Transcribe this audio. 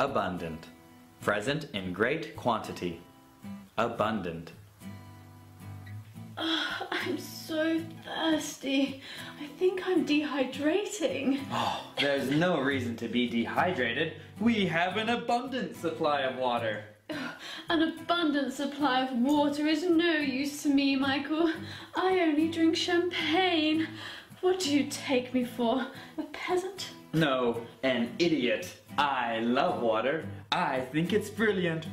Abundant. Present in great quantity. Abundant. Oh, I'm so thirsty. I think I'm dehydrating. Oh, there's no reason to be dehydrated. We have an abundant supply of water. An abundant supply of water is no use to me, Michael. I only drink champagne. What do you take me for? A peasant? No, an idiot. I love water. I think it's brilliant.